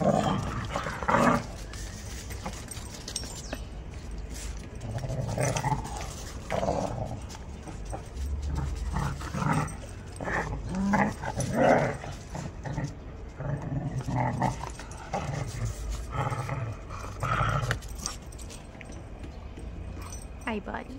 Oh. Hi, buddy.